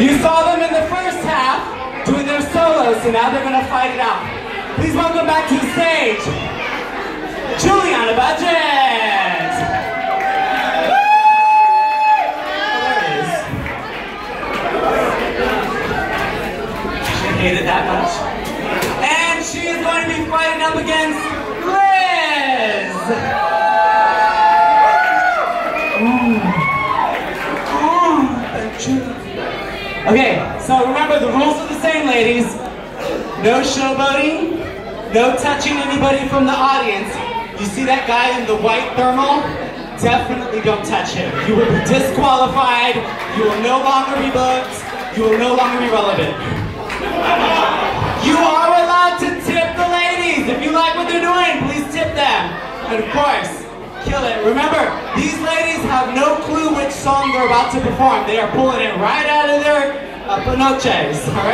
You saw them in the first half doing their solos, so now they're gonna fight it out. Please welcome back to the stage, Julianna Budget. She hated that much. And she is going to be fighting up against Liz. Okay, so remember the rules are the same, ladies. No showboating, no touching anybody from the audience. You see that guy in the white thermal? Definitely don't touch him. You will be disqualified. You will no longer be booked. You will no longer be relevant. You are allowed to tip the ladies. If you like what they're doing, please tip them. And of course, kill it. Remember, these ladies have no clue which song they're about to perform. They are pulling it right out of their uh, panoches, all right?